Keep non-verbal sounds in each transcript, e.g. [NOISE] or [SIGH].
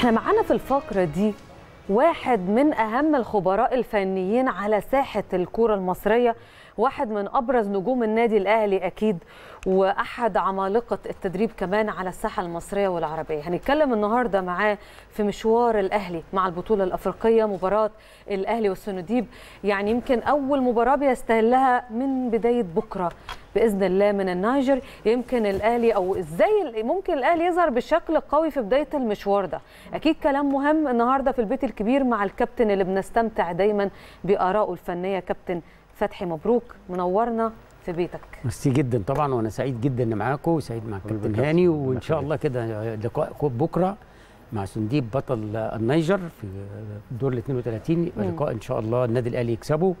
إحنا معانا في الفقرة دي واحد من أهم الخبراء الفنيين على ساحة الكرة المصرية واحد من أبرز نجوم النادي الأهلي أكيد وأحد عمالقة التدريب كمان على الساحة المصرية والعربية. هنتكلم النهاردة معاه في مشوار الأهلي مع البطولة الأفريقية مباراة الأهلي والسنديب يعني يمكن أول مباراة بيستهلها من بداية بكرة بإذن الله من النيجر يمكن الأهلي أو إزاي ممكن الأهلي يظهر بشكل قوي في بداية المشوار ده. أكيد كلام مهم النهارده في البيت الكبير مع الكابتن اللي بنستمتع دايما بآرائه الفنية كابتن فتحي مبروك. منورنا في بيتك. ميرسي جدا طبعا وأنا سعيد جدا ان معاكم وسعيد مع الكابتن هاني وإن شاء الله كده لقاء بكرة مع سنديب بطل النيجر في دور ال 32 يبقى لقاء إن شاء الله النادي الأهلي يكسبه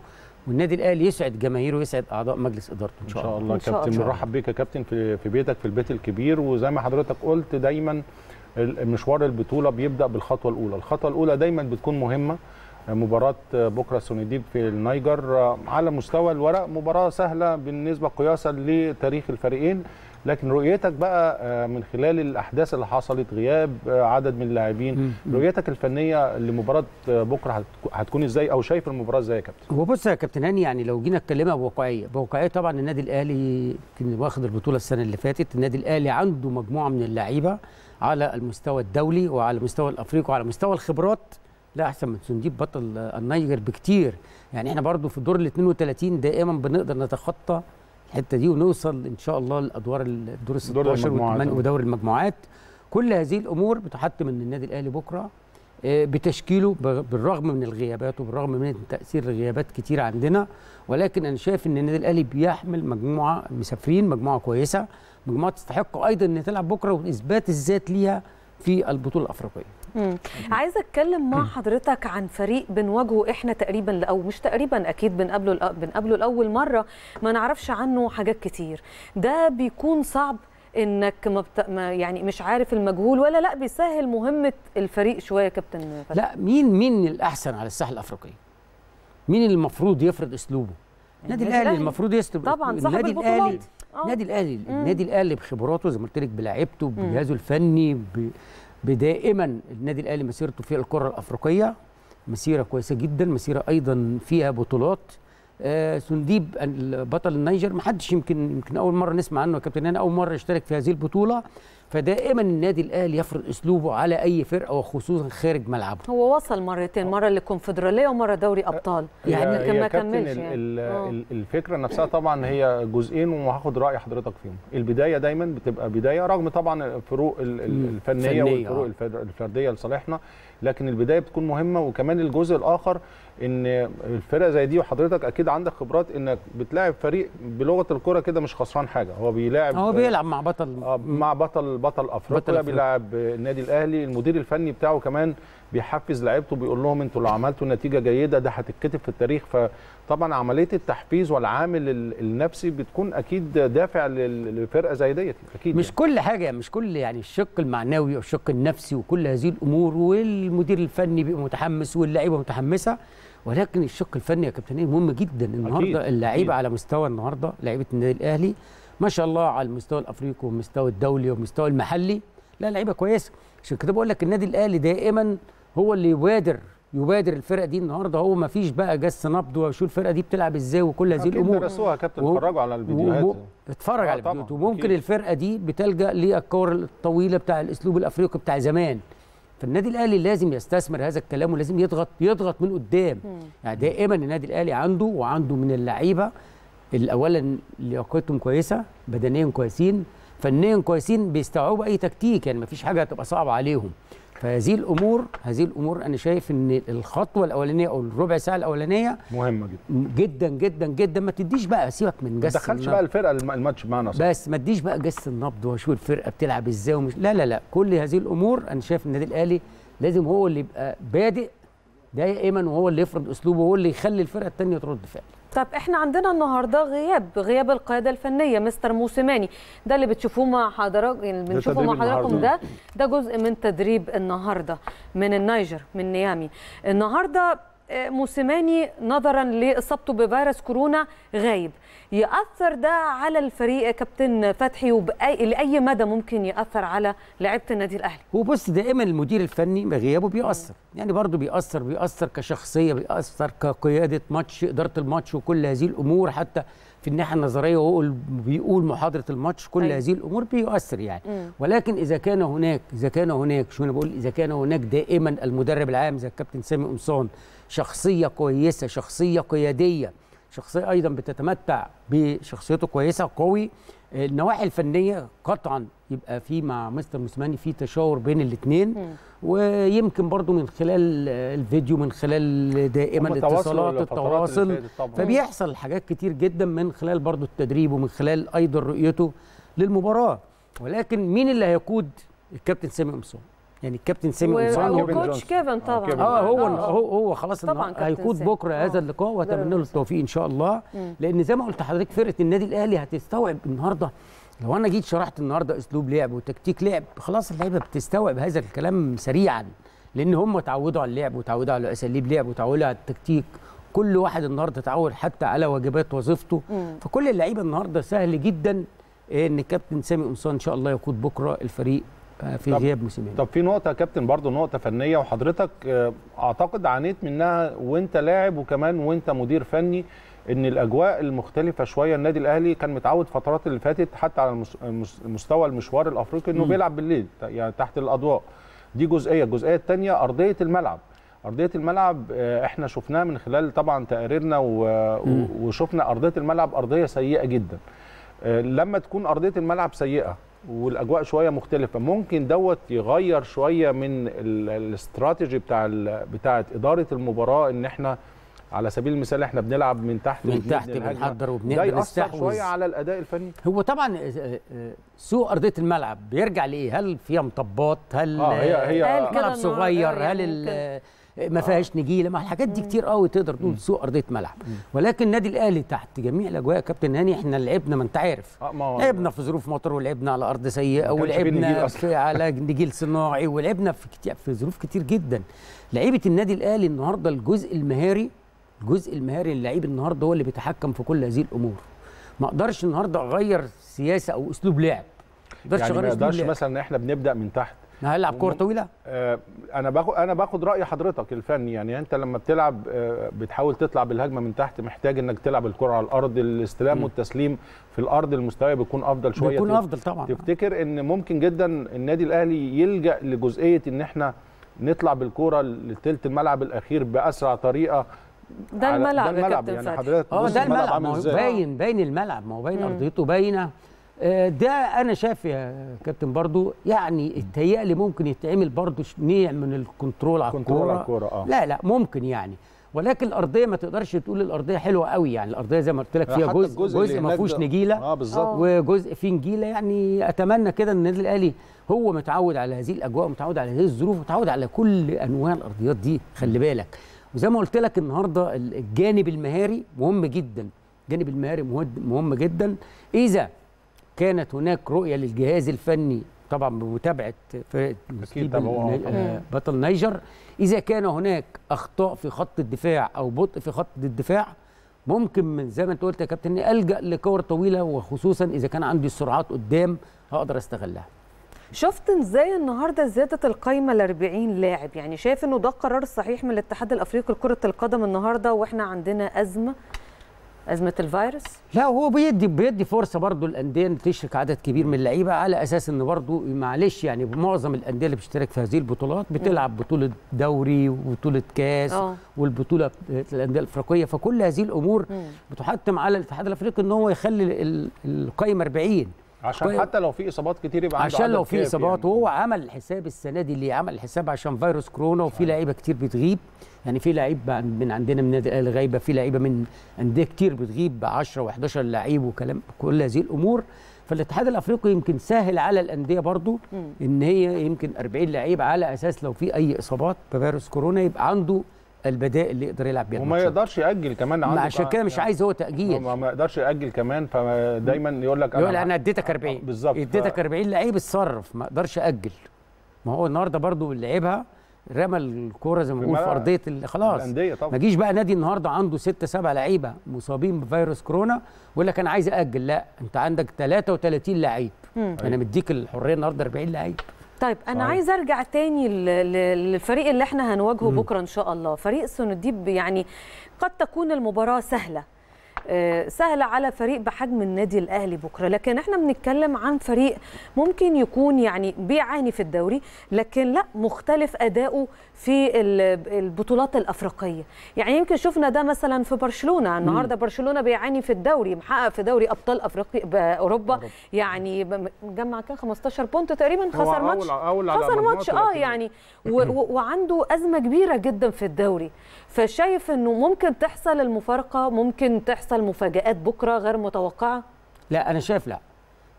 والنادي الأهلي يسعد جماهيره ويسعد أعضاء مجلس إدارته. إن شاء الله, إن شاء الله. كابتن مرحب بيك يا كابتن في في بيتك في البيت الكبير. وزي ما حضرتك قلت دايما مشوار البطولة بيبدأ بالخطوة الأولى. الخطوة الأولى دايما بتكون مهمة. مباراة بكرة سونيديب في النيجر على مستوى الورق مباراة سهلة بالنسبة قياسا لتاريخ الفريقين لكن رؤيتك بقى من خلال الأحداث اللي حصلت غياب عدد من اللاعبين رؤيتك الفنية لمباراة بكرة هتكون إزاي؟ أو شايف المباراة إزاي يا كابتن؟ هو بص يا كابتن هاني يعني لو جينا اتكلمها بواقعية بواقعية طبعا النادي الأهلي كان واخد البطولة السنة اللي فاتت. النادي الأهلي عنده مجموعة من اللعيبة على المستوى الدولي وعلى المستوى الأفريقي وعلى مستوى الخبرات لا أحسن من سنديب بطل النيجر بكتير. يعني إحنا برضو في الدور ال 32 دائما بنقدر نتخطى الحتة دي ونوصل إن شاء الله لأدوار الدور ال 16 ودور المجموعات. كل هذه الأمور بتحتم إن النادي الأهلي بكرة بتشكيله بالرغم من الغيابات وبالرغم من تأثير الغيابات كتير عندنا. ولكن أنا شايف إن النادي الأهلي بيحمل مجموعة مسافرين مجموعة كويسة مجموعة تستحق أيضا إن تلعب بكرة وإثبات الذات ليها في البطولة الأفريقية. عايزة أتكلم مع حضرتك عن فريق بنواجهه إحنا تقريبا أو مش تقريبا أكيد بنقابله بنقابله لأول مرة ما نعرفش عنه حاجات كتير. ده بيكون صعب إنك ما, بت... ما يعني مش عارف المجهول ولا لأ بيسهل مهمة الفريق شوية يا كابتن فتح. لأ مين مين الأحسن على الساحه الافريقيه مين اللي المفروض يفرض أسلوبه؟ النادي الأهلي المفروض يسرد طبعا صاحب النادي الأهلي. النادي الأهلي النادي الأهلي بخبراته زي ما قلت لك بلاعيبته بجهازه الفني ب... بدائما النادي الأهلي مسيرته في القاره الأفريقية مسيرة كويسة جدا مسيرة أيضا فيها بطولات. سنديب بطل النيجر. ما حدش يمكن يمكن أول مرة نسمع عنه يا كابتن أنا أول مرة يشترك في هذه البطولة. فدائما النادي الأهلي يفرض أسلوبه على أي فرقة وخصوصا خارج ملعبه. هو وصل مرتين مرة للكونفدرالية ومرة دوري أبطال. يعني لكن ما كملش يعني. ال الفكرة نفسها طبعا هي جزئين وهاخد رأي حضرتك فيهم. البداية دايما بتبقى بداية رغم طبعا الفروق الفنية والفروق الفردية لصالحنا. لكن البداية بتكون مهمة. وكمان الجزء الآخر إن الفرقه زي دي وحضرتك أكيد عندك خبرات إنك بتلاعب فريق بلغة الكرة كده مش خسران حاجة. هو بيلاعب هو بيلعب مع بطل. مع بطل بطل أفريقيا. بيلاعب النادي الأهلي. المدير الفني بتاعه كمان بيحفز لعيبته بيقول لهم أنتوا لو عملتوا نتيجة جيدة ده هتتكتب في التاريخ. فطبعا عملية التحفيز والعامل النفسي بتكون أكيد دافع لفرقة زي ديت أكيد مش يعني. كل حاجة مش كل يعني الشق المعنوي والشق النفسي وكل هذه الأمور والمدير الفني بيبقى متحمس واللعيبة متحمسة ولكن الشق الفني يا كابتن مهم جدا النهارده اللعيبة على مستوى النهارده لعيبة النادي الأهلي ما شاء الله على المستوى الأفريقي والمستوى الدولي والمستوى المحلي. لا لعيبة كويسة. عشان كده بقول لك النادي الأهلي دائما هو اللي يبادر يبادر الفرقة دي النهارده. هو ما فيش بقى جس نبض وشو الفرقة دي بتلعب إزاي وكل هذه الأمور. درسوها كابتن. اتفرجوا على الفيديوهات. و... اتفرج على الفيديوهات. وممكن أكيد. الفرقة دي بتلجأ للكور الطويلة بتاع الأسلوب الأفريقي بتاع زمان. فالنادي الأهلي لازم يستثمر هذا الكلام ولازم يضغط يضغط من قدام. يعني دائما النادي الأهلي عنده وعنده من اللعيبة اولا لياقتهم كويسة بدنيا كويسين فنيا كويسين بيستوعبوا أي تكتيك. يعني ما فيش حاجة هتبقى صعبة عليهم. فهذه الأمور هذه الأمور أنا شايف إن الخطوة الأولانية أو الربع ساعة الأولانية مهمة جدا. جدا جدا جدا. ما تديش بقى سيبك من جس ما تدخلش بقى الفرقة الماتش معانا صح بس ما تديش بقى جس النبض واشوف الفرقة بتلعب إزاي ومش لا لا لا. كل هذه الأمور أنا شايف النادي الأهلي لازم هو اللي يبقى بادئ دائما وهو اللي يفرض أسلوبه وهو اللي يخلي الفرقة الثانية ترد فعل طب إحنا عندنا النهارده غياب غياب القيادة الفنية مستر موسيماني. ده اللي بتشوفوه مع حضرتك يعني بنشوفه مع حضراتكم ده ده جزء من تدريب النهارده من النيجر من نيامي. النهارده موسيماني نظرا لإصابته بفيروس كورونا غايب. يأثر ده على الفريق كابتن فتحي؟ وبأي لأي مدى ممكن يأثر على لعيبة النادي الأهلي؟ هو بص دائما المدير الفني غيابه بيأثر. يعني برضه بيأثر بيأثر كشخصية بيأثر كقيادة ماتش إدارة الماتش وكل هذه الأمور. حتى في الناحية النظرية وهو بيقول محاضرة الماتش كل أيوة. هذه الأمور بيؤثر يعني. مم. ولكن إذا كان هناك إذا كان هناك شو أنا بقول؟ إذا كان هناك دائما المدرب العام زي الكابتن سامي قمصان شخصية كويسة شخصية قيادية شخصية أيضا بتتمتع بشخصيته كويسة قوي النواحي الفنية قطعا يبقى في مع مستر موسيماني في تشاور بين الاثنين ويمكن برضو من خلال الفيديو من خلال دائما الاتصالات التواصل. فبيحصل حاجات كتير جدا من خلال برضو التدريب ومن خلال أيضا رؤيته للمباراة. ولكن مين اللي هيقود الكابتن سامي قمصان يعني الكابتن سامي قمصان هو كيفن وكوتش جونسون. كيفن آه، طبعا آه هو آه. هو هو خلاص طبعاً هيقود سامي. بكرة هذا آه. اللقاء وأتمنى له التوفيق إن شاء الله مم. لأن زي ما قلت لحضرتك فرقة النادي الأهلي هتستوعب النهارده لو أنا جيت شرحت النهارده أسلوب لعب وتكتيك لعب خلاص اللعيبة بتستوعب هذا الكلام سريعا لأن هم اتعودوا على اللعب وتعودوا على أساليب لعب وتعودوا على التكتيك كل واحد النهارده اتعود حتى على واجبات وظيفته مم. فكل اللعيبة النهارده سهل جدا إن كابتن سامي قمصان إن شاء الله يقود بكرة الفريق آه، في غياب موسيماني. طب في نقطة يا كابتن برضو نقطة فنية وحضرتك آه، أعتقد عانيت منها وأنت لاعب وكمان وأنت مدير فني إن الأجواء المختلفة شوية. النادي الأهلي كان متعود فترات اللي فاتت حتى على مستوى المشوار الأفريقي إنه مم. بيلعب بالليل يعني تحت الأضواء. دي جزئية. الجزئية الثانية أرضية الملعب. أرضية الملعب آه، إحنا شفناها من خلال طبعا تقاريرنا وشفنا أرضية الملعب أرضية سيئة جدا. لما تكون أرضية الملعب سيئة والأجواء شوية مختلفة ممكن دوت يغير شوية من ال- الاستراتيجي بتاع ال- بتاعه إدارة المباراة إن إحنا على سبيل المثال إحنا بنلعب من تحت من وبنبني تحت. بنحضر وبنقدر نستحوذ شوية على الأداء الفني هو طبعا آه، آه، سوء أرضية الملعب بيرجع لإيه؟ هل فيها مطبات؟ هل آه هي هي قال كده ملعب إنه صغير؟ يعني هل ال- ما فيهاش نجيلة؟ ما الحاجات دي كتير قوي تقدر تقول سوء أرضية ملعب. ولكن النادي الأهلي تحت جميع الأجواء يا كابتن هاني إحنا لعبنا ما أنت عارف. هو لعبنا في ظروف مطر ولعبنا على أرض سيئة ولعبنا. في على نجيل صناعي ولعبنا في كتير في ظروف كتير جدا. لعيبة النادي الأهلي النهارده الجزء المهاري الجزء المهاري اللعيب النهارده هو اللي بيتحكم في كل هذه الأمور. ما أقدرش النهارده أغير سياسة أو أسلوب لعب. يعني ما يقدرش مثلا إحنا بنبدأ من تحت ما هلعب كورة طويلة؟ آه، أنا باخد أنا باخد رأي حضرتك الفني. يعني أنت لما بتلعب آه، بتحاول تطلع بالهجمة من تحت محتاج إنك تلعب الكرة على الأرض. الاستلام م. والتسليم في الأرض المستوى بيكون أفضل شوية. بيكون أفضل طبعا. تفتكر إن ممكن جدا النادي الأهلي يلجأ لجزئية إن إحنا نطلع بالكورة لتلت الملعب الأخير بأسرع طريقة؟ ده الملعب ده الملعب. كابتن يعني. حضرتك آه ده الملعب عامل ما هو إزاي. باين باين الملعب. ما هو باين. أرضيته باينة. ده أنا شايف يا كابتن برضو يعني اتهيألي ممكن يتعمل برضو نوع من الكنترول على الكورة. آه. لا لا ممكن يعني. ولكن الأرضية ما تقدرش تقول الأرضية حلوة قوي يعني. الأرضية زي ما قلت لك فيها حتى جزء جزء, ما فيهوش نجيلة. آه بالظبط. آه. وجزء فيه نجيلة يعني. أتمنى كده إن النادي الأهلي هو متعود على هذه الأجواء ومتعود على هذه الظروف ومتعود على كل أنواع الأرضيات دي خلي بالك. وزي ما قلت لك النهارده ال- الجانب المهاري مهم جدا. الجانب المهاري مهم جدا. إذا كانت هناك رؤية للجهاز الفني طبعا بمتابعة فرقة. آه، بطل نيجر. إذا كان هناك أخطاء في خط الدفاع أو بطء في خط الدفاع ممكن من زي ما أنت قلت يا كابتن إني ألجأ لكور طويلة وخصوصا إذا كان عندي السرعات قدام هقدر أستغلها. شفت إزاي النهارده زياده القايمة ل 40 لاعب؟ يعني شايف إنه ده قرار صحيح من الاتحاد الأفريقي لكرة القدم النهارده وإحنا عندنا أزمة أزمة الفيروس؟ لا هو بيدي بيدي فرصة برضو الأندية ان تشرك عدد كبير من اللعيبة على أساس إن برضو معلش يعني معظم الأندية اللي بتشترك في هذه البطولات بتلعب بطولة دوري وبطولة كاس آه. والبطولة الأندية الأفريقية. فكل هذه الأمور مم. بتحتم على الاتحاد الأفريقي إن هو يخلي ال- القايمة 40 عشان طيب. حتى لو في إصابات كتير يبقى عنده عشان لو في كافي إصابات يعني. وهو عمل حساب السنة دي اللي عمل حساب عشان فيروس كورونا وفي لعيبة كتير بتغيب يعني في لعيب من عندنا من النادي الأهلي غايبة في لعيبة من أندية كتير بتغيب ب 10 و11 لعيب وكلام كل هذه الأمور فالاتحاد الأفريقي يمكن سهل على الأندية برضو مم. إن هي يمكن 40 لعيب على أساس لو في أي إصابات بفيروس كورونا يبقى عنده البدائل اللي يقدر يلعب بيها وما. يقدرش يأجل كمان ما عنده عشان كده مش عايز هو تأجيل. ما ما يقدرش يأجل كمان فدايما يقول لك يقول أنا اديتك 40 بالظبط. اديتك 40 لعيب اتصرف ما أقدرش أجل ما هو النهارده برضو اللي لعبها رمى الكورة زي ما بنقول في. أرضية ال- خلاص. الأندية ما جيش بقى نادي النهارده عنده ستة سبع لعيبة مصابين بفيروس كورونا ويقول لك أنا عايز أجل لا أنت عندك 33 لعيب. أنا مديك الحرية النهارده 40 لعيب. طيب أنا صحيح. عايزة أرجع تاني للفريق اللي إحنا هنواجهه بكرة إن شاء الله. فريق سنديب يعني قد تكون المباراة سهلة. سهله على فريق بحجم النادي الأهلي بكرة. لكن إحنا بنتكلم عن فريق ممكن يكون يعني بيعاني في الدوري لكن لا مختلف أداؤه في ال- البطولات الأفريقية. يعني يمكن شفنا ده مثلا في برشلونة. النهارده برشلونة بيعاني في الدوري محقق في دوري أبطال افريقيا باوروبا يعني مجمع كان 15 بونت تقريبا خسر ماتش. خسر ماتش آه يعني وعنده أزمة كبيرة جدا في الدوري. فشايف إنه ممكن تحصل المفارقة ممكن تحصل مفاجآت بكرة غير متوقعة؟ لا أنا شايف لا.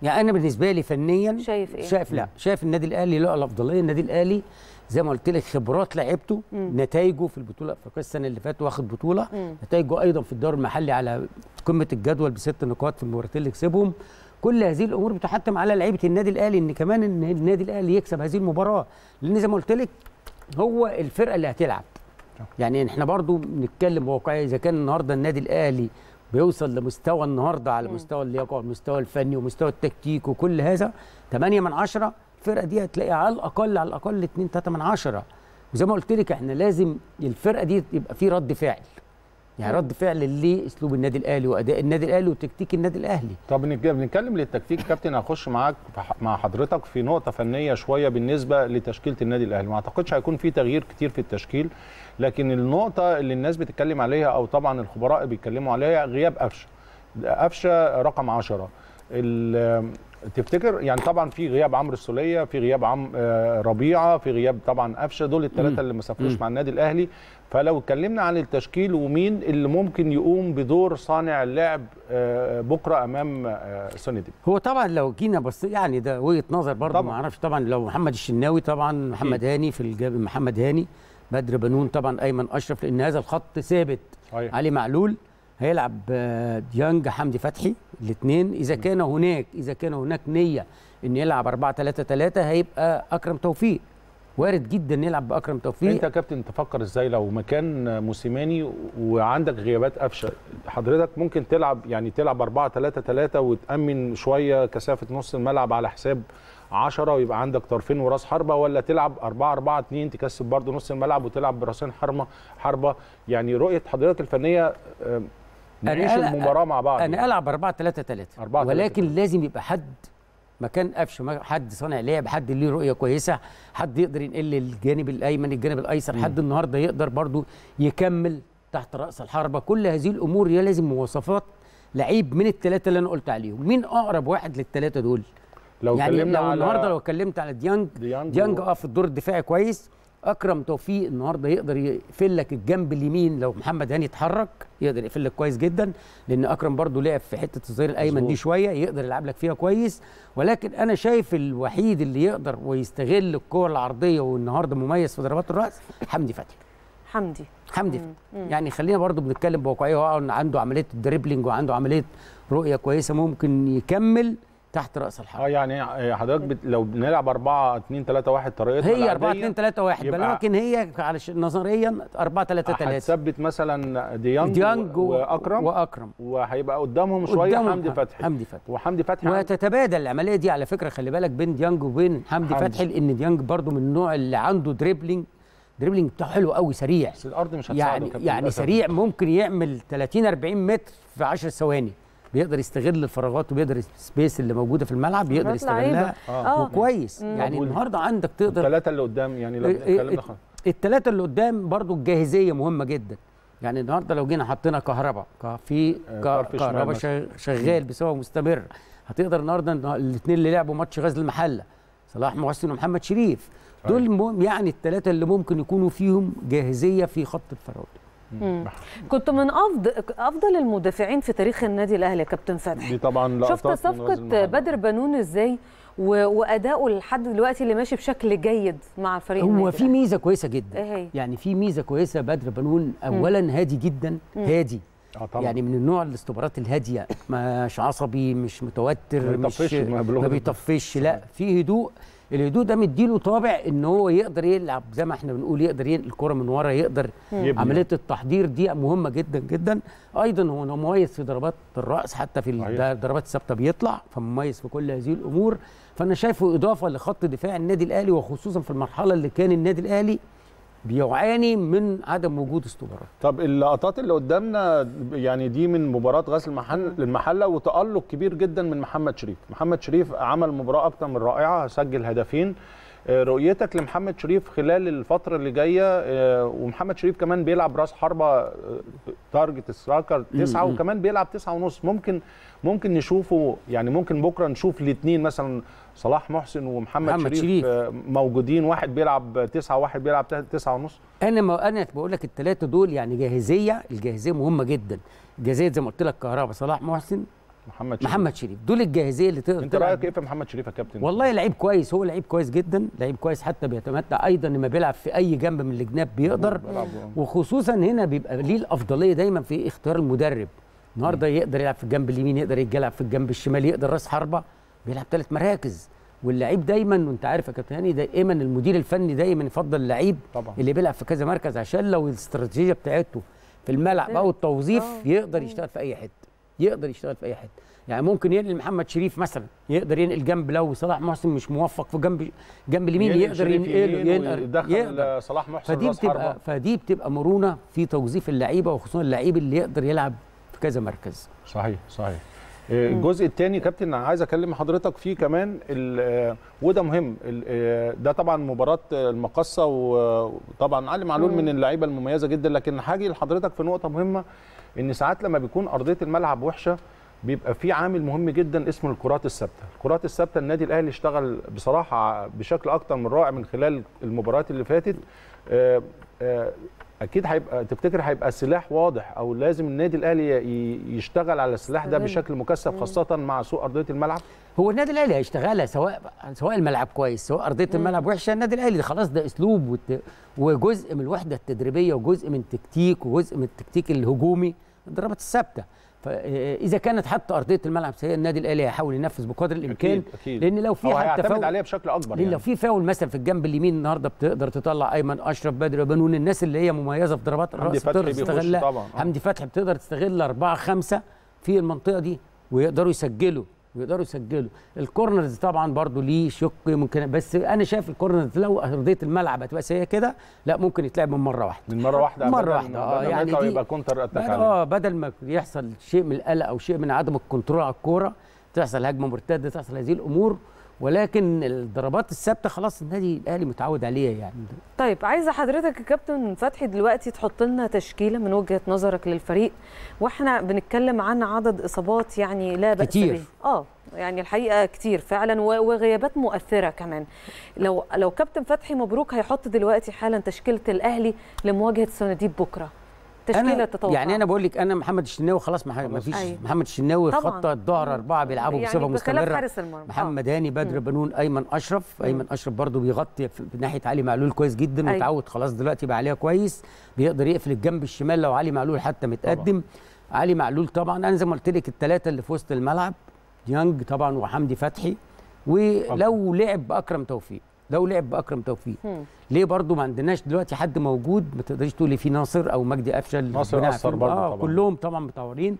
يعني أنا بالنسبة لي فنيا شايف إيه؟ شايف لا. شايف النادي الأهلي له الافضليه النادي الأهلي زي ما قلت لك خبرات لعيبته نتائجه في البطولة الافريقيه السنة اللي فاتت واخد بطولة. مم. نتائجه أيضا في الدوري المحلي على قمة الجدول بست نقاط في المباراتين اللي كسبهم. كل هذه الأمور بتحتم على لعيبة النادي الأهلي إن كمان إن النادي الأهلي يكسب هذه المباراة. لأن زي ما قلت لك هو الفرقة اللي هتلعب. يعني إحنا برضو بنتكلم بواقعيه إذا كان النهارده النادي الأهلي بيوصل لمستوى النهارده على مستوى اللياقة والمستوى الفني ومستوى التكتيك وكل هذا 8 من 10 الفرقة دي هتلاقي على الأقل على الأقل 2 3 من 10 وزي ما قلت لك إحنا لازم الفرقة دي يبقى في رد فعل. يعني رد فعل لاسلوب النادي الاهلي واداء النادي الاهلي وتكتيك النادي الاهلي. طب بنتكلم للتكتيك كابتن هخش معاك مع حضرتك في نقطة فنية شوية بالنسبة لتشكيلة النادي الاهلي. ما اعتقدش هيكون في تغيير كتير في التشكيل لكن النقطة اللي الناس بتتكلم عليها أو طبعا الخبراء بيتكلموا عليها غياب قفشة. قفشة رقم 10 ال- تفتكر؟ يعني طبعا في غياب عمرو السولية في غياب عم آه، ربيعة في غياب طبعا قفشة دول الثلاثه اللي ما سافروش مع النادي الأهلي. فلو اتكلمنا عن التشكيل ومين اللي ممكن يقوم بدور صانع اللعب آه، بكرة أمام آه، سوني ديب؟ هو طبعا لو جينا بس يعني ده وجهة نظر برضه. ما أعرفش طبعا لو محمد الشناوي طبعا محمد هاني في الجنب محمد هاني بدر بنون طبعا أيمن أشرف لأن هذا الخط ثابت. علي معلول. هيلعب آه، ديانج حمدي فتحي الاثنين إذا كان هناك إذا كان هناك نية إن يلعب 4 3 3 هيبقى أكرم توفيق. وارد جدا يلعب بأكرم توفيق. أنت يا كابتن تفكر إزاي لو مكان موسيماني وعندك غيابات قفشة؟ حضرتك ممكن تلعب يعني تلعب 4 3 3 وتأمن شوية كثافة نص الملعب على حساب 10 ويبقى عندك طرفين وراس حربة ولا تلعب 4 4 2 تكسب برضه نص الملعب وتلعب براسين حربه حربة؟ يعني رؤية حضرتك الفنية نعيش أنا- المباراة مع بعض أنا ألعب 4 3 3 4 ولكن لازم يبقى حد مكان قفشه ما- حد صانع لعب حد ليه رؤية كويسة حد يقدر ينقل الجانب الأيمن الجانب الأيسر حد النهارده يقدر برضو يكمل تحت رأس الحربة. كل هذه الأمور هي لازم مواصفات لعيب من الثلاثه اللي أنا قلت عليهم. مين أقرب واحد للثلاثه دول؟ لو يعني لو النهارده لو اتكلمت على ديانج ديانج ديانج آه في الدور الدفاعي كويس أكرم توفيق النهارده يقدر يقفل لك الجنب اليمين لو محمد هاني اتحرك يقدر يقفل لك كويس جدا لأن أكرم برضو لعب في حتة الظهير الأيمن دي. شوية يقدر يلعب لك فيها كويس. ولكن أنا شايف الوحيد اللي يقدر ويستغل الكور العرضية والنهاردة مميز في ضربات الرأس حمدي فتحي. حمدي. حمدي فتحي. يعني خلينا برضو بنتكلم بواقعية هو عنده عملية ال dribbling وعنده عملية رؤية كويسة ممكن يكمل. تحت رأس الحرب. آه يعني حضرتك بت... لو بنلعب 4 2 3 1 طريقتنا هي 4 العادية، 2 3 1 يبقى- ولكن هي على نظريا 4 3 3 هتثبت مثلا ديانج, ديانج و- وأكرم وأكرم. وهيبقى قدامهم شوية قدامهم حمدي فتحي. حمدي فتحي. وحمدي فتحي وتتبادل العملية دي على فكرة خلي بالك بين ديانج وبين حمدي حمدي. فتحي لأن ديانج برضو من النوع اللي عنده dribbling dribbling بتاعه حلو قوي سريع. بس الأرض مش هتساعده يعني يعني. سريع ممكن يعمل 30 40 متر في 10 ثواني. بيقدر يستغل الفراغات وبيقدر ال space اللي موجودة في الملعب لعيبة. يستغلها. آه. وكويس. يعني طب وال- النهارده عندك تقدر الثلاثه اللي قدام يعني لو اتكلمنا الثلاثه اللي قدام برضو الجاهزية مهمة جدا. يعني النهارده لو جينا حطينا كهرباء في آه، كهرباء شغال بصفه مستمره هتقدر النهارده الاثنين اللي لعبوا ماتش غزل المحلة صلاح محسن ومحمد شريف. دول مهم يعني الثلاثه اللي ممكن يكونوا فيهم جاهزية في خط الفراوده مم. كنت من افضل أفضل المدافعين في تاريخ النادي الأهلي يا كابتن فتحي. دي طبعا شفت صفقة. بدر بنون إزاي؟ وأداؤه لحد دلوقتي اللي ماشي بشكل جيد مع فريق هو في ميزة كويسة جدا. إيه؟ يعني في ميزة كويسة بدر بنون اولا هادي جدا هادي. آه طبعا. يعني من النوع الاستبارات الهادية مش عصبي مش متوتر ما مش بيطفش، ما بلغة ما بيطفش لا في هدوء. الهدوء ده مديله طابع إن هو يقدر يلعب زي ما إحنا بنقول يقدر ينقل الكرة من ورا يقدر. عملية التحضير دي مهمة جدا جدا أيضا هو مميز في ضربات الرأس حتى في. الضربات الثابته بيطلع فمميز في كل هذه الأمور فأنا شايفه إضافة لخط دفاع النادي الأهلي وخصوصا في المرحلة اللي كان النادي الأهلي بيعاني من عدم وجود استمرار. طب اللقطات اللي قدامنا يعني دي من مباراة غزل المحل المحله وتألق كبير جدا من محمد شريف. محمد شريف عمل مباراة أكتر من رائعة سجل هدفين. رؤيتك لمحمد شريف خلال الفترة اللي جاية آه، ومحمد شريف كمان بيلعب راس حربة آه، target striker تسعة. وكمان بيلعب تسعة ونص ممكن ممكن نشوفه يعني ممكن بكرة نشوف الاثنين مثلا صلاح محسن ومحمد محمد شريف, شريف. آه، موجودين واحد بيلعب تسعة وواحد بيلعب تسعة ونص أنا ما أنا بقول لك الثلاثه دول يعني جاهزية الجاهزية مهمة جدا جاهزية زي ما قلت لك كهربا صلاح محسن محمد شريف. محمد شريف. دول الجاهزية اللي تقدر انت رأيك إيه في محمد شريف يا كابتن؟ والله لعيب كويس هو لعيب كويس جدا لعيب كويس حتى بيتمتع. أيضا لما بيلعب في أي جنب من الجناب بيقدر. بيلعب- وخصوصا هنا بيبقى ليه الأفضلية دايما في اختيار المدرب. النهارده يقدر يلعب في الجنب اليمين يقدر يلعب في الجنب الشمال يقدر راس حربة بيلعب ثلاث مراكز. واللعيب دايما وأنت عارف يا كابتن هاني دائما المدير الفني دايما يفضل اللعيب طبعا. اللي بيلعب في كذا مركز عشان لو الاستراتيجية بتاعته في الملعب أو التوظيف آه. يقدر يشتغل في أي حتة. يقدر يشتغل في أي حتة. يعني ممكن ينقل محمد شريف مثلا يقدر ينقل جنب لو صلاح محسن مش موفق في جنب جنب اليمين يقدر ينقله ينقل يقدر. صلاح محسن فدي بتبقى. فدي بتبقى مرونة في توظيف اللعيبة وخصوصا اللعيب اللي يقدر يلعب في كذا مركز. صحيح صحيح. آه، الجزء الثاني كابتن أنا عايز أكلم حضرتك فيه كمان آه، وده مهم آه، ده طبعا مباراة المقصه وطبعا علي معلول من اللعيبة المميزة جدا لكن هاجي لحضرتك في نقطة مهمة. إن ساعات لما بيكون أرضية الملعب وحشة بيبقى في عامل مهم جدا اسمه الكرات الثابتة، الكرات الثابتة النادي الأهلي اشتغل بصراحة بشكل أكتر من رائع من خلال المباريات اللي فاتت. آه، آه، أكيد هيبقى تفتكر هيبقى سلاح واضح أو لازم النادي الأهلي يشتغل على السلاح ده. بشكل مكثف خاصة مع سوء أرضية الملعب؟ هو النادي الأهلي هيشتغلها سواء سواء الملعب كويس سواء أرضية الملعب وحشة النادي الأهلي خلاص ده أسلوب وجزء من الوحدة التدريبية وجزء من تكتيك وجزء من التكتيك الهجومي الضربات الثابتة. فإذا كانت حتى أرضية الملعب سيئه النادي الأهلي هيحاول ينفذ بقدر الإمكان أكيد أكيد. لأن لو في هو حتى فاول عليها بشكل أكبر لأن لو يعني. في فاول مثلا في الجنب اليمين النهارده بتقدر تطلع أيمن أشرف بدر بنون الناس اللي هي مميزة في ضربات حمدي الرأس فتحي بتقدر تستغلها. حمدي فتحي بتقدر تستغل أربعة خمسة في المنطقة دي ويقدروا يسجلوا. ويقدروا يسجلوا. ال corners طبعا برضو ليه شق ممكن بس أنا شايف ال corners لو أرضية الملعب هتبقى سيئه كده لا ممكن يتلعب من مرة واحدة. من مرة واحدة مرة بدل- واحدة، آه، بدل ما يعني دي- يبقى counter attack آه بدل ما يحصل شيء من القلق أو شيء من عدم ال control على الكورة تحصل هجمة مرتدة تحصل هذه الأمور. ولكن الضربات الثابتة خلاص النادي الأهلي متعود عليها يعني. طيب عايزة حضرتك يا كابتن فتحي دلوقتي تحط لنا تشكيلة من وجهة نظرك للفريق وإحنا بنتكلم عن عدد إصابات يعني لا بأس كتير. به آه يعني الحقيقة كتير فعلا وغيابات مؤثرة كمان. لو لو كابتن فتحي مبروك هيحط دلوقتي حالا تشكيلة الأهلي لمواجهة السناديب بكرة. تشكيلة أنا تتوقع. يعني أنا بقول لك أنا محمد الشناوي خلاص ما. فيش أيوة. محمد الشناوي طبعاً. خط الظهر أربعة بيلعبوا يعني بصفه مستمرة. حارس المرمى. محمد هاني بدر بنون أيمن أشرف. أيمن أشرف برضو بيغطي في ناحية علي معلول كويس جدا أيوة. متعود خلاص دلوقتي بقى عليها كويس. بيقدر يقفل الجنب الشمال لو علي معلول حتى متقدم. علي معلول طبعا أنا زي ما قلت لك الثلاثه اللي في وسط الملعب ديانج طبعا وحمدي فتحي. ولو لعب بأكرم توفيق. لو لعب بأكرم توفيق مم. ليه برضو ما عندناش دلوقتي حد موجود ما تقدريش تقولي في ناصر أو مجدي أفشل ناصر يعافيهم. برضو آه طبعاً. كلهم طبعا متعورين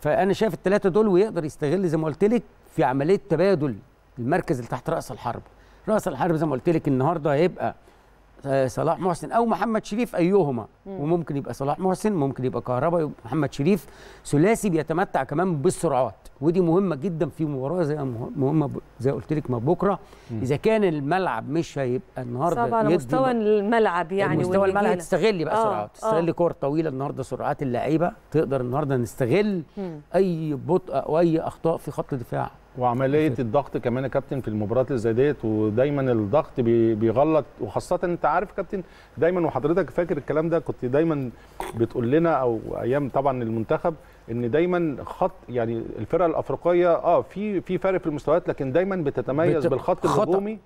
فأنا شايف الثلاثه دول ويقدر يستغل زي ما قلت لك في عملية تبادل المركز اللي تحت رأس الحرب رأس الحرب زي ما قلت لك النهارده هيبقى صلاح محسن أو محمد شريف أيهما. وممكن يبقى صلاح محسن ممكن يبقى كهربا محمد شريف. ثلاثي بيتمتع كمان بالسرعات ودي مهمة جدا في مباراة زي مه- مهمة زي قلت لك ما بكرة. إذا كان الملعب مش هيبقى النهارده صعب على مستوى الملعب يعني مستوى الملعب. تستغلي بقى آه، سرعات تستغلي آه. كور طويلة النهارده سرعات اللعيبة. تقدر النهارده نستغل مم. أي بطء أو أي أخطاء في خط دفاع وعملية الضغط كمان يا كابتن في المباريات اللي زي ديت ودايما الضغط بي- بيغلط وخاصة أنت عارف كابتن دايما وحضرتك فاكر الكلام ده كنت دايما بتقول لنا أو أيام طبعا المنتخب إن دايما خط يعني الفرق الأفريقية آه في في فرق في المستويات لكن دايما بتتميز بت- بالخط. الهجومي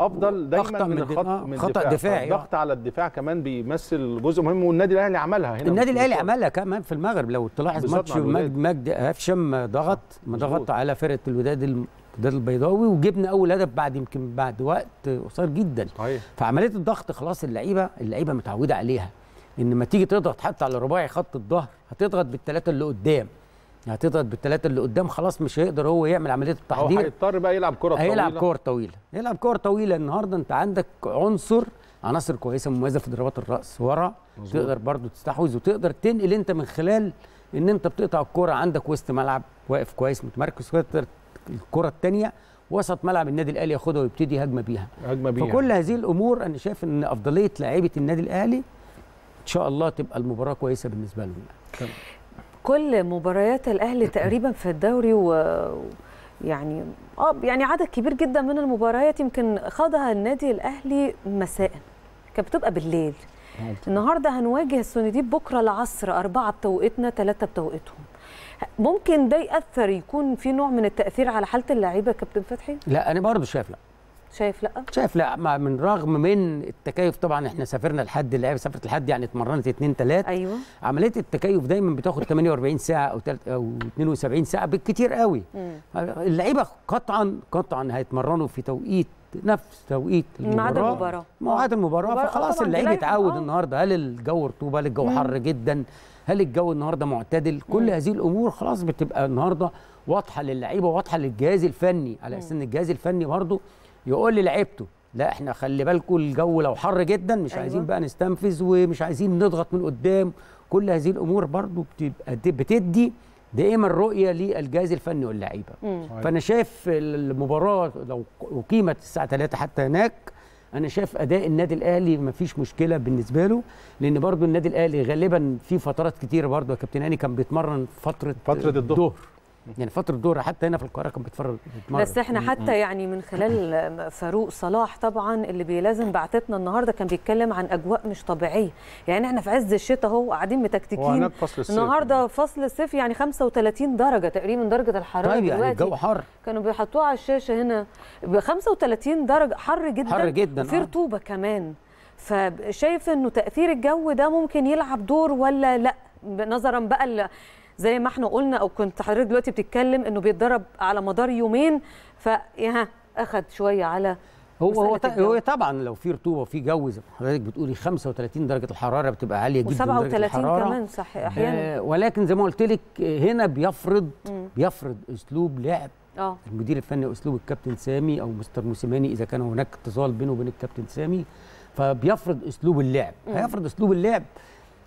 أفضل دايما أخطأ من من الخط من خطأ الدفاع. دفاعي، آه. الضغط على الدفاع كمان بيمثل جزء مهم والنادي الأهلي عملها هنا. النادي الأهلي. عملها كمان في المغرب. لو تلاحظ ماتش. مجد مجد هفشم ضغط. ضغط على فرقة الوداد الوداد البيضاوي وجبنا أول هدف بعد يمكن بعد وقت قصير جدا. صحيح. فعملية الضغط خلاص اللعيبه اللعيبة متعودة عليها. إن لما تيجي تضغط حتى على رباعي خط الظهر هتضغط بالثلاثة اللي قدام. هتضغط بالثلاثه اللي قدام خلاص مش هيقدر هو يعمل عملية هو التحضير. هيضطر بقى يلعب كرة هيلعب طويلة. كور طويلة. هيلعب كور طويلة النهارده. انت عندك عنصر عناصر كويسة مميزة في ضربات الرأس. ورا مظبوط. تقدر برضو تستحوذ وتقدر تنقل انت من خلال ان انت بتقطع الكورة عندك وسط ملعب واقف كويس متمركز تقدر الكره الثانية وسط ملعب النادي الأهلي ياخدها ويبتدي هجمة بيها. هجمة بيها. فكل هذه الأمور أنا شايف إن أفضلية لاعيبه النادي الأهلي إن شاء الله تبقى المباراة كويسة بالنسبة لهم. كل مباريات الأهلي [COUGHS] تقريبا في الدوري و يعني آه يعني عدد كبير جدا من المباريات يمكن خاضها النادي الأهلي مساء كانت بتبقى بالليل. النهارده هنواجه السونديب بكرة العصر أربعة بتوقيتنا ثلاثة بتوقيتهم. ممكن ده يأثر يكون في نوع من التأثير على حالة اللعيبة كابتن فتحي؟ لا أنا برضو شايف لا. شايف لأ؟ شايف لأ مع- من رغم من التكيف طبعا إحنا سافرنا لحد اللعيبه سافرت لحد يعني اتمرنت اتنين تلات. أيوه. عملية التكيف دايما بتاخد 48 ساعة أو أو 72 ساعة بالكتير قوي. اللعيبة قطعا قطعا هيتمرنوا في توقيت نفس توقيت ميعاد المباراة. المباراة. ميعاد المباراة. فخلاص اللعيب يتعود آه. النهارده. هل الجو رطوبة؟ هل الجو حر جدا؟ هل الجو النهارده معتدل؟ كل هذه الأمور خلاص بتبقى النهارده واضحة للعيبة واضحة للجهاز الفني. على أساس إن الجهاز الفني برضه يقول للعيبته لا إحنا خلي بالكم الجو لو حر جدا مش أيوة. عايزين بقى نستنفذ ومش عايزين نضغط من قدام كل هذه الأمور برضه بتبقى بتدي دائما رؤية للجهاز الفني واللعيبة. فأنا شايف المباراة لو اقيمت الساعة 3 حتى هناك أنا شايف أداء النادي الأهلي ما فيش مشكلة بالنسبة له لأن برضو النادي الأهلي غالبا في فترات كتيره برضو يا كابتن هاني كان بيتمرن فترة فترة الظهر. يعني فترة الظهر حتى هنا في القاهرة كان بيتفرج بس إحنا حتى يعني من خلال فاروق صلاح طبعا اللي بيلازم بعتتنا النهارده كان بيتكلم عن أجواء مش طبيعية. يعني إحنا في عز الشتاء اهو قاعدين متكتكين. فصل الصيف. النهارده فصل الصيف يعني 35 درجة تقريبا درجة الحرارة طيب يعني الجو حر. كانوا بيحطوها على الشاشة هنا. ب 35 درجة حر جدا. حر جداً، وفي آه. رطوبة كمان. فشايف إنه تأثير الجو ده ممكن يلعب دور ولا لأ؟ نظرا بقى زي ما إحنا قلنا أو كنت حضرتك دلوقتي بتتكلم انه بيتدرب على مدار يومين فيها اخد شوية على هو هو, الجو. هو طبعا لو في رطوبة وفي جو زي ما حضرتك بتقولي 35 درجة الحرارة بتبقى عالية جدا درجة و37 الحرارة كمان صح أحيانا آه ولكن زي ما قلت لك هنا بيفرض مم. بيفرض أسلوب لعب آه المدير الفني أسلوب الكابتن سامي أو مستر موسيماني إذا كان هناك اتصال بينه وبين الكابتن سامي فبيفرض أسلوب اللعب مم. هيفرض أسلوب اللعب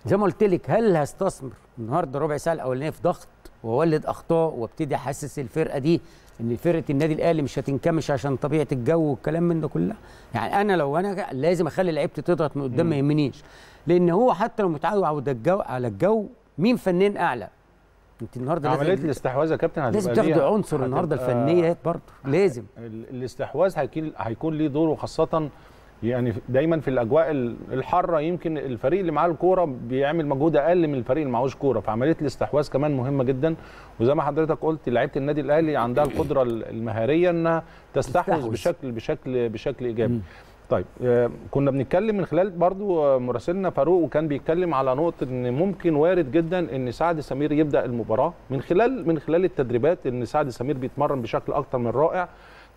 زي ما قلت لك هل هستثمر؟ النهارده ربع ساعة الأولانية في ضغط واولد أخطاء وابتدي أحسس الفرقة دي إن فرقة النادي الأهلي مش هتنكمش عشان طبيعة الجو والكلام من ده كله. يعني أنا لو أنا لازم أخلي لعيبتي تضغط من قدام ما يهمنيش. لأن هو حتى لو متعود على الجو على الجو مين فنان أعلى؟ أنت النهارده عملية الاستحواذ يا كابتن لازم تاخد عنصر النهارده الفنية برضه لازم. ال- الاستحواذ هيكون هيكون ليه دور وخاصه يعني دايما في الأجواء ال- الحارة يمكن الفريق اللي معاه الكورة بيعمل مجهود أقل من الفريق اللي معهوش كورة. فعملية الاستحواذ كمان مهمة جدا. وزي ما حضرتك قلت لعيبة النادي الأهلي عندها القدرة ال- المهارية إنها تستحوذ. بشكل بشكل بشكل إيجابي. طيب آه، كنا بنتكلم من خلال برضو آه، مراسلنا فاروق وكان بيتكلم على نقطة إن ممكن وارد جدا إن سعد سمير يبدأ المباراة. من خلال من خلال التدريبات إن سعد سمير بيتمرن بشكل أكتر من رائع.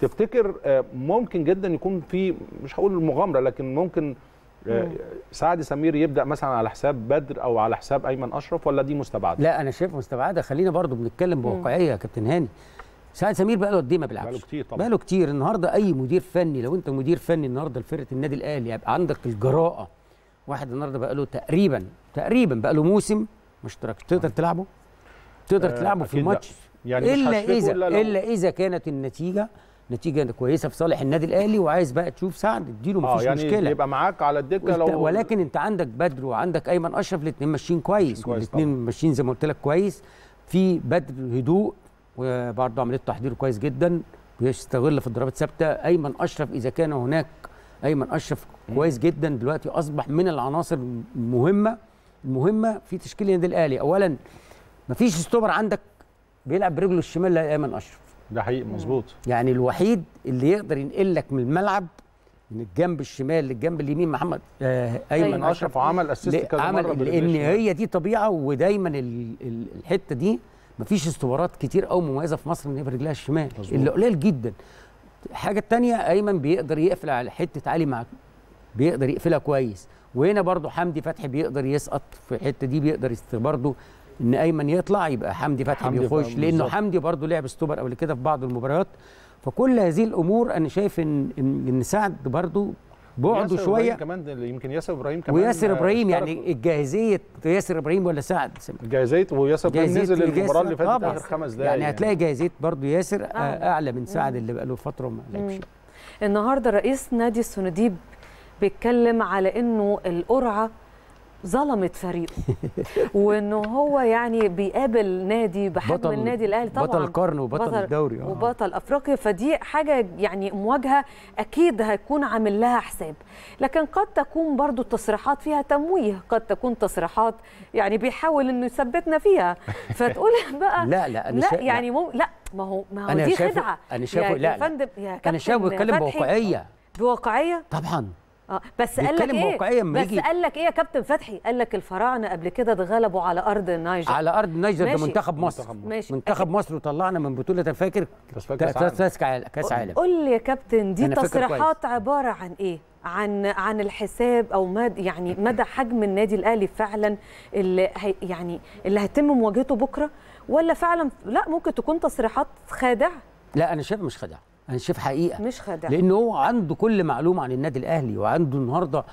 تفتكر آه، ممكن جدا يكون في مش هقول مغامرة لكن ممكن آه، سعد سمير يبدأ مثلا على حساب بدر أو على حساب أيمن أشرف ولا دي مستبعدة؟ لا أنا شايف مستبعدة. خلينا برضو بنتكلم بواقعية يا كابتن هاني. سعد سمير بقى له قد إيه ما بيلعبش؟ بقاله كتير طبعا. بقاله كتير. النهارده أي مدير فني لو أنت مدير فني النهارده لفرقة النادي الأهلي يبقى عندك الجراءة. واحد النهارده بقى له تقريبا تقريبا بقى له موسم مش اشترك تقدر تلعبه؟ تقدر آه، تلعبه في. الماتش. يعني إلا إذا إلا إذا كانت النتيجة نتيجة كويسة في صالح النادي الأهلي وعايز بقى تشوف سعد. اديله آه مفيش يعني مشكلة. يبقى معاك على الدكة لو ولكن انت عندك بدر وعندك أيمن أشرف الاثنين ماشيين كويس كويس والاثنين ماشيين زي ما قلت لك كويس. في بدر هدوء وبرضه عملية تحضير كويس جدا. بيستغل في الضربات الثابتة أيمن أشرف إذا كان هناك أيمن أشرف كويس جدا. دلوقتي أصبح من العناصر المهمة المهمة في تشكيل النادي الأهلي. اولا مفيش stopper عندك بيلعب برجله الشمال لا ايمن أشرف. ده حقيقي مظبوط. يعني الوحيد اللي يقدر ينقل لك من الملعب من الجنب الشمال للجنب اليمين محمد آه أيمن أيمن أشرف وعمل assist كذا مرة عمل بالرجل لأن الشمال. هي دي طبيعة ودايما ال- ال- الحتة دي مفيش استوارات كتير قوي مميزة في مصر ان هي برجلها الشمال. مظبوط. اللي قليل جدا. الحاجة الثانية أيمن بيقدر يقفل على حتة علي مع بيقدر يقفلها كويس. وهنا برضو حمدي فتحي بيقدر يسقط في الحتة دي بيقدر برضو إن ايمن يطلع يبقى حمدي فتحي حمدي بيخش بقى لأنه. حمدي برضو لعب ستوبر قبل كده في بعض المباريات. فكل هذه الأمور أنا شايف إن إن إن سعد برضو بعده شوية. كمان يمكن ياسر إبراهيم كمان وياسر إبراهيم يعني الجاهزية ياسر إبراهيم ولا سعد؟ جاهزيه وياسر إبراهيم جاهزية نزل المباراة اللي فاتت. آخر خمس دقائق يعني هتلاقي جاهزية برضو ياسر آه، أعلى. اعلى من سعد اللي بقاله فترة ما لعبش. النهارده رئيس نادي السنديب بيتكلم على إنه القرعة ظلمت فريقه. [LAUGHS] وإنه هو يعني بيقابل نادي بحجم النادي الأهلي طبعا. بطل القرن وبطل الدوري، آه. وبطل أفريقيا. فدي حاجة يعني مواجهة أكيد هيكون عامل لها حساب. لكن قد تكون برضو التصريحات فيها تمويه. قد تكون تصريحات يعني بيحاول إنه يثبتنا فيها. [LAUGHS] فتقول بقى لا لا أنا لا يعني مو لا ما هو ما هو أنا دي خدعة. أنا شايفه- يا- لا، لا. فندم يا أنا شايفه بيتكلم بواقعية. بواقعية. طبعا. آه بس قال لك إيه؟ بواقعية أما بس يجي- قال لك إيه يا كابتن فتحي؟ قال لك الفراعنة قبل كده اتغلبوا على أرض النيجر على أرض النيجر ده. منتخب مصر. منتخب ماشي. منتخب مصر وطلعنا من بطولة أنا فاكر كاس عالم. كأس عالم. قول لي يا كابتن دي تصريحات عبارة عن إيه؟ عن عن الحساب أو مد يعني مدى حجم النادي الأهلي فعلا اللي هي يعني اللي هيتم مواجهته بكرة؟ ولا فعلا لا ممكن تكون تصريحات خادعة؟ لا أنا شايف مش خدعه أنا شايف حقيقة. مش خادعه لأن هو عنده كل معلومة عن النادي الأهلي وعنده النهارده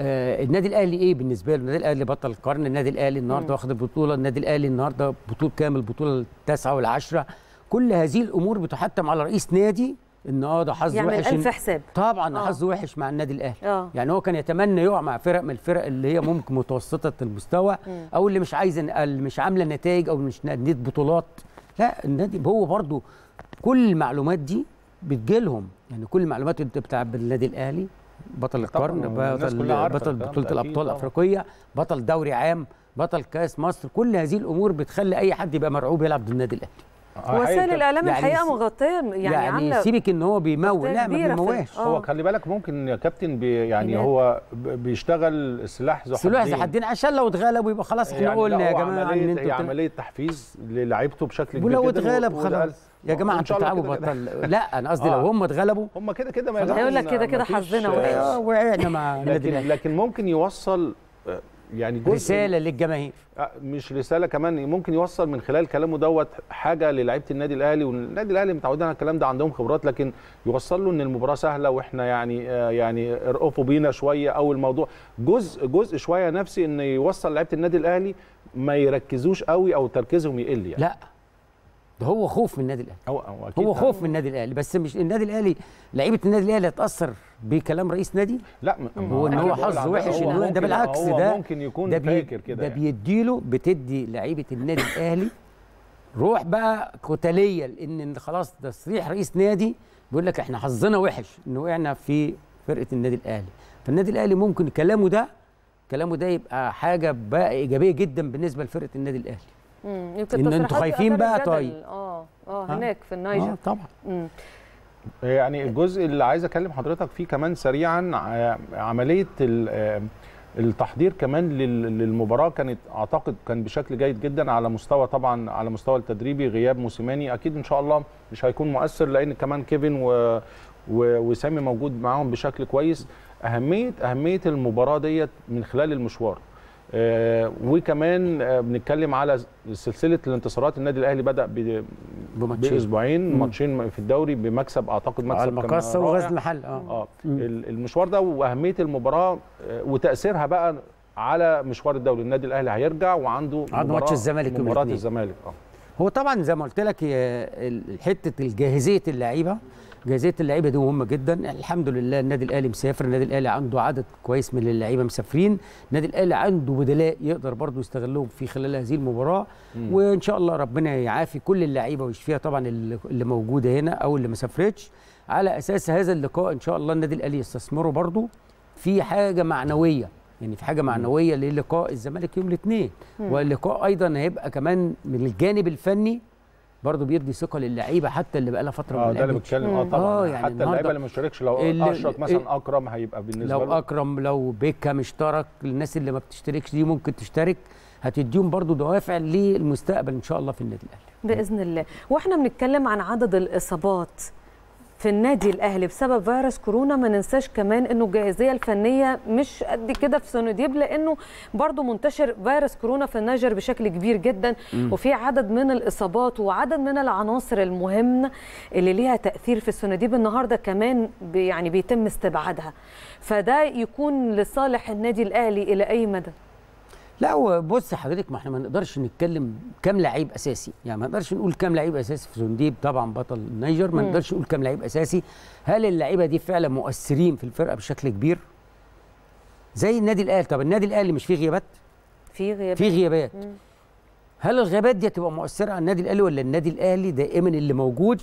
آه النادي الأهلي إيه بالنسبة له؟ النادي الأهلي بطل القرن النادي الأهلي النهارده واخد البطولة النادي الأهلي النهارده بطولة كامل البطوله التاسعة والعشره كل هذه الأمور بتحتم على رئيس نادي إن آه ده حظ يعمل وحش إن- حساب. طبعا آه. حظ وحش مع النادي الأهلي. آه. يعني هو كان يتمنى يقع مع فرق من الفرق اللي هي ممكن متوسطة المستوى. أو اللي مش عايزة اللي مش عاملة نتائج أو مش ناديه بطولات. لا النادي هو برضو كل المعلومات دي بتجيلهم يعني كل المعلومات انت بتاع النادي الأهلي بطل القرن بطل بطل بطولة الأبطال. الافريقيه بطل دوري عام بطل كأس مصر كل هذه الأمور بتخلي أي حد يبقى مرعوب يلعب ضد النادي الأهلي وسائل الإعلام يعني الحقيقة مغطية يعني, يعني, عاملة سيبك إن هو بيمول لا ما ال- بيمواش آه. هو خلي بالك ممكن يا كابتن بي يعني هناك. هو بيشتغل سلاح ذو سلاح حدين. ذو حدين عشان لو اتغلبوا يبقى خلاص إحنا يعني قلنا يا هو جماعة إن عملية أنتوا عملية تحفيز للعيبته بشكل كبير ولو اتغلب خلاص يا جماعة أنتوا كده. بطل. لا أنا قصدي آه. لو هم اتغلبوا. هم كده كده ما هيقول لك كده كده حظنا آه،. آه، وقعنا مع النادي لكن الأهلي. لكن ممكن يوصل آه، يعني جزء رسالة للجماهير. آه، مش رسالة كمان ممكن يوصل من خلال كلامه دوت حاجة للعيبة النادي الأهلي والنادي الأهلي متعودين على الكلام ده عندهم خبرات لكن يوصل له إن المباراة سهلة وإحنا يعني آه، يعني ارقفوا بينا شوية أو الموضوع جزء جزء شوية نفسي إن يوصل لعيبة النادي الأهلي ما يركزوش قوي أو تركيزهم يقل يعني. لا. ده هو خوف من النادي الأهلي هو هو هو. خوف من النادي الأهلي بس مش النادي الأهلي لعيبة النادي الأهلي هتاثر بكلام رئيس نادي لا هو إن هو حظ وحش هو إن ده بالعكس هو ده ممكن يكون ده فاكر كده ده يعني. بيديله بتدي لعيبة النادي الأهلي روح بقى قتاليه لأن خلاص تصريح رئيس نادي بيقول لك إحنا حظنا وحش ان وقعنا في فرقة النادي الأهلي فالنادي الأهلي ممكن كلامه ده كلامه ده يبقى حاجة بقى إيجابية جدا بالنسبة لفرقة النادي الأهلي أنتوا تصريحات خايفين بقى جدل. طيب. آه آه آه. هناك في النيجر آه طبعا مم. يعني الجزء اللي عايز أكلم حضرتك فيه كمان سريعا ع- عملية ال- آه، التحضير كمان لل- للمباراة كانت أعتقد كان بشكل جيد جدا على مستوى طبعا على مستوى التدريبي غياب موسيماني أكيد إن شاء الله مش هيكون مؤثر لأن كمان كيفن و و- وسامي موجود معاهم بشكل كويس أهمية أهمية المباراة ديت من خلال المشوار آه وكمان آه بنتكلم على سلسلة الانتصارات النادي الأهلي بدأ بماتشين بأسبوعين. ماتشين في الدوري بمكسب أعتقد مكسب على المقصه. وغزل المحل آه. ال- المشوار ده وأهمية المباراة آه، وتأثيرها بقى على مشوار الدوري النادي الأهلي هيرجع وعنده عنده ماتش الزمالك مباراة. الزمالك آه هو طبعا زي ما قلت لك حتة جاهزيه اللعيبة جاهزيه اللعيبة دي مهمة جدا. الحمد لله النادي الأهلي مسافر. النادي الأهلي عنده عدد كويس من اللعيبة مسافرين. النادي الأهلي عنده بدلاء يقدر برضه يستغلهم في خلال هذه المباراة. مم. وإن شاء الله ربنا يعافي كل اللعيبة ويشفيها طبعا اللي موجودة هنا أو اللي ما سافرتش. على أساس هذا اللقاء إن شاء الله النادي الأهلي يستثمره برضه في حاجة معنوية. يعني في حاجة معنوية للقاء الزمالك يوم الاثنين. واللقاء أيضا هيبقى كمان من الجانب الفني برضه بيدي ثقة للعيبة حتى اللي بقى لها فترة آه ده اللي. بتكلم. آه. طبعا. آه، يعني حتى اللعيبة اللي ما اشتركش لو اشرك مثلا أكرم هيبقى بالنسبة لو له. أكرم لو بيكهام اشترك الناس اللي ما بتشتركش دي ممكن تشترك. هتديهم برضو دوافع للمستقبل إن شاء الله في النادي الأهلي. بإذن الله. وإحنا بنتكلم عن عدد الإصابات. في النادي الأهلي بسبب فيروس كورونا ما ننساش كمان إنه الجاهزية الفنية مش قد كده في سونيديب لإنه برضو منتشر فيروس كورونا في النيجر بشكل كبير جدا وفي عدد من الإصابات وعدد من العناصر المهمة اللي ليها تأثير في السونيديب النهارده كمان بي- يعني بيتم استبعادها. فده يكون لصالح النادي الأهلي إلى أي مدى؟ لا هو بص حضرتك ما إحنا ما نقدرش نتكلم كام لعيب أساسي. يعني ما نقدرش نقول كام لعيب أساسي في سونيديب طبعا بطل النيجر ما. نقدرش نقول كام لعيب أساسي. هل اللعيبة دي فعلا مؤثرين في الفرقة بشكل كبير؟ زي النادي الأهلي. طب النادي الأهلي مش فيه غيابات؟ في غياب في غيابات. مم. هل الغيابات دي هتبقى مؤثرة على النادي الأهلي ولا النادي الأهلي دائما اللي موجود.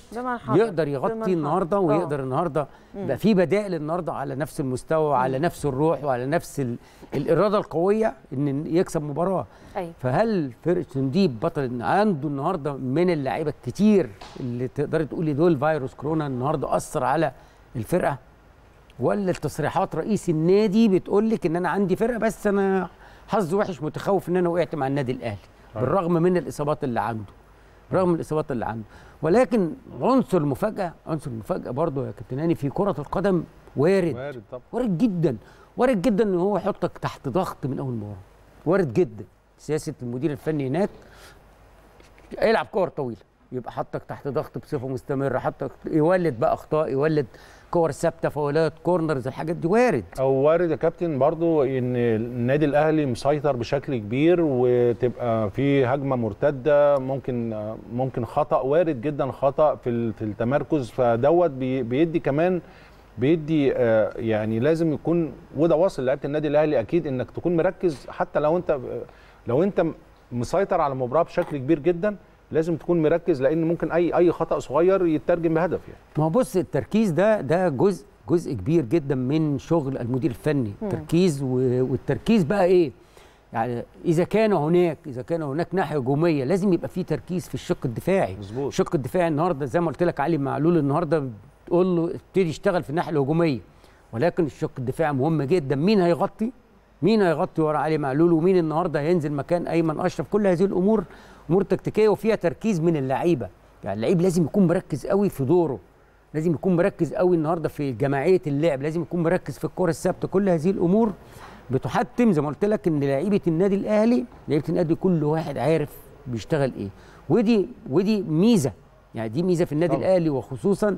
يقدر يغطي. النهارده. ويقدر النهارده يبقى في بدائل النهارده على نفس المستوى وعلى نفس الروح وعلى نفس ال... الإرادة القوية إن يكسب مباراة أيوه فهل فرقة سنديب بطل عنده النهارده من اللعيبة الكتير اللي تقدري تقولي دول فيروس كورونا النهارده أثر على الفرقة ولا التصريحات رئيس النادي بتقول لك إن أنا عندي فرقة بس أنا حظي وحش متخوف إن أنا وقعت مع النادي الأهلي بالرغم من الإصابات اللي عنده. رغم من الإصابات اللي عنده. ولكن عنصر المفاجاه عنصر المفاجاه برضه يا كابتن هاني في كرة القدم وارد. وارد طبعا. وارد جدا. وارد جدا إن هو يحطك تحت ضغط من أول مباراة. وارد جدا. سياسة المدير الفني هناك يلعب كور طويلة. يبقى حطك تحت ضغط بصفة مستمرة حطك يولد بقى أخطاء يولد كور ثابتة فاولات corners الحاجات دي وارد. أو وارد يا كابتن برضو إن النادي الأهلي مسيطر بشكل كبير وتبقى في هجمة مرتدة ممكن ممكن خطأ وارد جدا خطأ في في التمركز. فدوت بي- بيدي كمان بيدي آه، يعني لازم يكون وده واصل لعيبة النادي الأهلي أكيد إنك تكون مركز حتى لو أنت لو أنت مسيطر على المباراة بشكل كبير جدا. لازم تكون مركز لأن ممكن أي أي خطأ صغير يترجم بهدف يعني. ما هو بص التركيز ده ده جزء جزء كبير جدا من شغل المدير الفني. مم. التركيز و- والتركيز بقى إيه؟ يعني إذا كان هناك إذا كان هناك ناحية هجومية لازم يبقى في تركيز في الشق الدفاعي. مظبوط. الشق الدفاعي النهارده زي ما قلت لك علي معلول النهارده بتقول له ابتدي اشتغل في الناحية الهجومية. ولكن الشق الدفاعي مهم جدا. مين هيغطي؟ مين هيغطي ورا علي معلول ومين النهارده هينزل مكان أيمن أشرف؟ كل هذه الأمور أمور تكتيكية وفيها تركيز من اللعيبة. يعني اللعيب لازم يكون مركز قوي في دوره. لازم يكون مركز قوي النهارده في جماعية اللعب. لازم يكون مركز في الكرة الثابتة. كل هذه الأمور بتحتم زي ما قلت لك إن لعيبة النادي الأهلي لعيبة النادي كل واحد عارف بيشتغل إيه. ودي ودي ميزة. يعني دي ميزة في النادي طبعا. الأهلي وخصوصا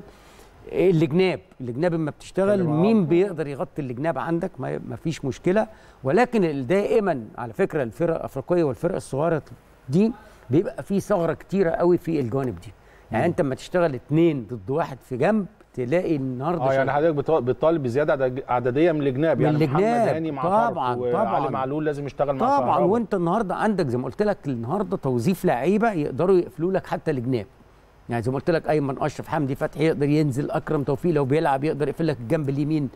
الجناب الجناب لما بتشتغل. مين بيقدر يغطي الجناب عندك ما فيش مشكلة ولكن دائما على فكرة الفرق الأفريقية والفرق الصغيره دي بيبقى في ثغرة كتيرة قوي في الجوانب دي يعني مم. انت لما تشتغل اتنين ضد واحد في جنب تلاقي النهارده آه يعني. حضرتك بت- بتطالب بزيادة عدد- عددية من الجناب يعني محمد الجناب. هاني مع طبعاً، طبعاً. معلول لازم يشتغل مع طبعا. وانت النهارده عندك زي ما قلت لك النهارده توظيف لعيبة يقدروا يقفلوا لك حتى الجناب يعني زي ما قلت لك أيمن أشرف حمدي فتحي يقدر ينزل أكرم توفيق لو بيلعب يقدر يقفل لك الجنب اليمين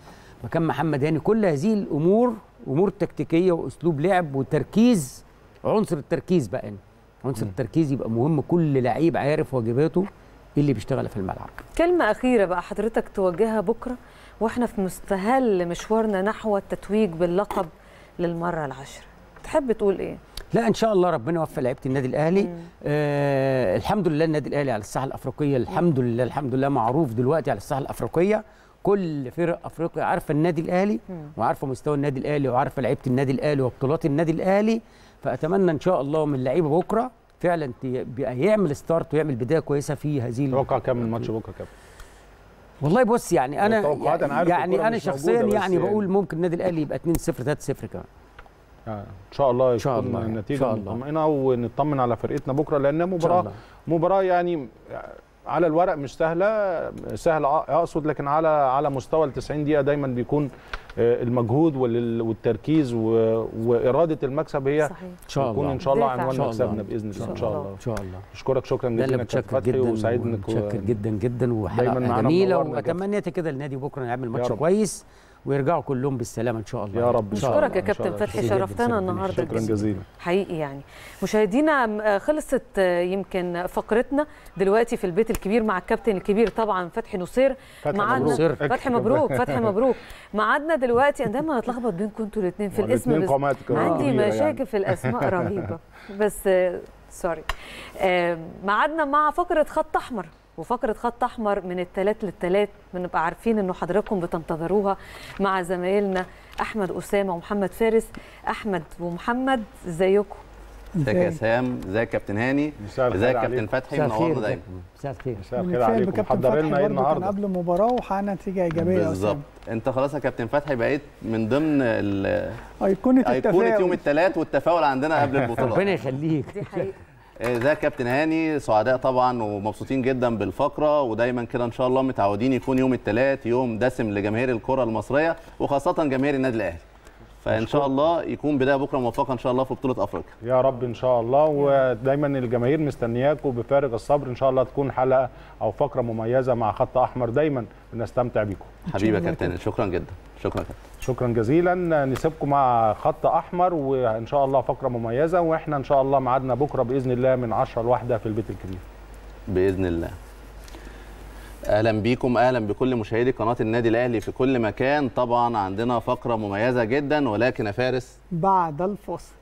مكان محمد هاني كل هذه الأمور أمور تكتيكية وأسلوب لعب وتركيز عنصر التركيز بقى يعني. عنصر التركيز يبقى مهم كل لعيب عارف واجباته اللي بيشتغل في الملعب كلمة أخيرة بقى حضرتك توجهها بكرة وإحنا في مستهل مشوارنا نحو التتويج باللقب للمرة العاشرة تحب تقول إيه؟ لا إن شاء الله ربنا يوفق لعيبة النادي الأهلي. آه الحمد لله النادي الأهلي على الساحة الأفريقية. الحمد لله الحمد لله معروف دلوقتي على الساحة الأفريقية. كل فرق أفريقيا عارفة النادي الأهلي. وعارفة مستوى النادي الأهلي وعارفة لعيبة النادي الأهلي وبطولات النادي الأهلي. فأتمنى إن شاء الله من اللعيبه بكرة فعلا يعمل ستارت ويعمل بداية كويسة في هذه توقع كام الماتش بكرة كام والله بص يعني أنا يعني أنا شخصيا يعني يعني. بقول ممكن النادي الأهلي يبقى 2 0 3 0 كمان. إن شاء الله إن شاء الله يعني. النتيجه إن شاء الله. مطمئنة ونطمن على فرقتنا بكرة لانها إن شاء مباراه الله مباراة يعني على الورق مش سهلة سهل أقصد لكن على على مستوى ال 90 دقيقة دايما بيكون آه، المجهود وال- والتركيز وإرادة المكسب هي صحيح إن شاء تكون الله إن شاء الله. عنوان إن شاء الله. مكسبنا بإذن الله إن شاء الله إن شاء الله اشكرك شكرا جزيلا متشكر فتحي جدا وسعيد إنك متشكر جدا جدا وحلقة جميلة. واتمنى كده النادي بكرة يعمل ماتش. كويس ويرجعوا كلهم بالسلامة إن شاء الله. يا رب. إن شاء نشكرك يا كابتن. فتحي. شرفتنا النهارده. شكرا. جزيلا. حقيقي يعني. مشاهدينا آه، خلصت آه، يمكن فقرتنا. دلوقتي في البيت الكبير مع الكابتن الكبير طبعا فتحي نصير. فتحي معادنا مبروك. فتحي مبروك فتحي مبروك. ميعادنا دلوقتي أنا دايما اتلخبط بينكم أنتوا الاثنين في الاسم بس كمان عندي يعني. مشاكل في الأسماء رهيبة. بس آه، سوري آه، ميعادنا مع فقرة خط أحمر. وفقرة خط أحمر من الثلاث للثلاث بنبقى عارفين إنه حضراتكم بتنتظروها مع زمايلنا أحمد أسامة ومحمد فارس. أحمد ومحمد إزيكم؟ ازيك يا سام؟ ازيك يا كابتن هاني؟ مساء الخير ازيك يا. كابتن فتحي؟ منورنا دايما. مساء الخير. مساء الخير عليكم. محضرين لنا إيه النهارده؟ قبل المباراه وحققنا نتيجة إيجابية بالظبط. أسامة. أنت خلاص يا كابتن فتحي بقيت من ضمن ال- أيقونة أيقونة يوم التفاؤل. الثلاث والتفاؤل عندنا قبل ربنا البطولات يخليك. دي حقيقة. ازيك يا كابتن هاني؟ سعداء طبعا ومبسوطين جدا بالفقرة ودايما كده إن شاء الله متعودين يكون يوم الثلاث يوم دسم لجماهير الكرة المصرية وخاصة جماهير النادي الأهلي. فإن شاء الله يكون بداية بكرة موفقة إن شاء الله في بطولة أفريقيا. يا رب إن شاء الله. ودايما الجماهير مستنياكم بفارغ الصبر إن شاء الله تكون حلقة أو فقرة مميزة مع خط أحمر. دايما بنستمتع بيكم. حبيبي يا كابتن شكرا جدا. شكرا. شكرا جزيلا. نسيبكم مع خط أحمر وإن شاء الله فقرة مميزة وإحنا إن شاء الله ميعادنا بكرة بإذن الله من 10 لواحدة في البيت الكبير بإذن الله. أهلا بيكم أهلا بكل مشاهدي قناة النادي الأهلي في كل مكان. طبعا عندنا فقرة مميزة جدا ولكن يا فارس بعد الفاصل.